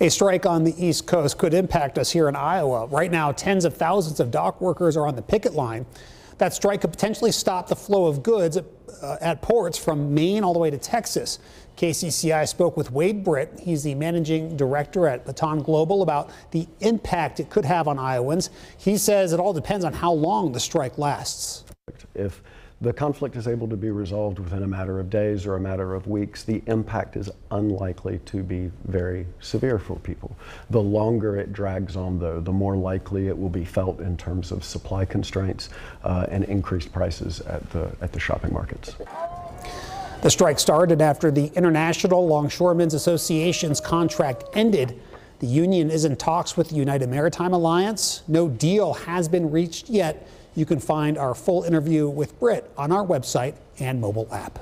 A strike on the East Coast could impact us here in Iowa. Right now, tens of thousands of dock workers are on the picket line. That strike could potentially stop the flow of goods at, uh, at ports from Maine all the way to Texas. KCCI spoke with Wade Britt. He's the managing director at Baton Global about the impact it could have on Iowans. He says it all depends on how long the strike lasts. If the conflict is able to be resolved within a matter of days or a matter of weeks, the impact is unlikely to be very severe for people. The longer it drags on, though, the more likely it will be felt in terms of supply constraints uh, and increased prices at the, at the shopping markets. The strike started after the International Longshoremen's Association's contract ended. The union is in talks with the United Maritime Alliance. No deal has been reached yet. You can find our full interview with Britt on our website and mobile app.